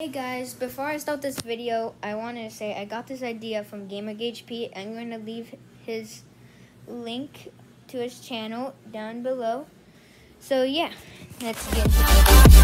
Hey guys, before I start this video, I wanted to say I got this idea from GamerGage Pete. I'm going to leave his link to his channel down below. So yeah, let's get started.